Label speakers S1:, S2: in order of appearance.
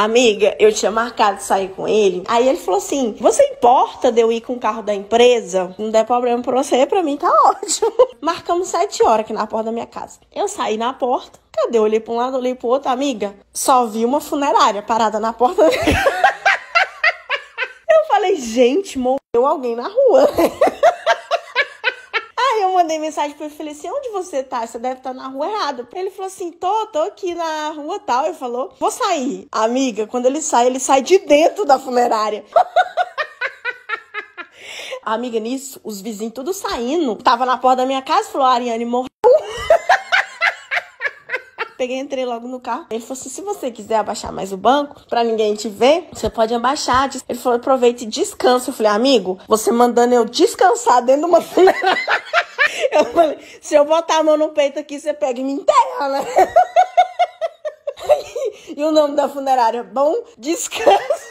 S1: Amiga, eu tinha marcado sair com ele. Aí ele falou assim: Você importa de eu ir com o carro da empresa? Não der problema pra você, pra mim tá ótimo. Marcamos sete horas aqui na porta da minha casa. Eu saí na porta. Cadê? Eu olhei pra um lado, olhei pro outro, amiga. Só vi uma funerária parada na porta da minha casa. Eu falei, gente, morreu alguém na rua. Mandei mensagem pra ele, falei assim, onde você tá? Você deve estar tá na rua errada. Ele falou assim, tô, tô aqui na rua tal. Ele falou, vou sair. Amiga, quando ele sai, ele sai de dentro da funerária. Amiga, nisso, os vizinhos tudo saindo. Tava na porta da minha casa falou, Ariane morreu. Peguei, entrei logo no carro. Ele falou assim: se você quiser abaixar mais o banco, pra ninguém te ver, você pode abaixar. Ele falou: aproveite e descansa. Eu falei: amigo, você mandando eu descansar dentro de uma funerária. Eu falei: se eu botar a mão no peito aqui, você pega e me enterra, né? E o nome da funerária? Bom Descanso.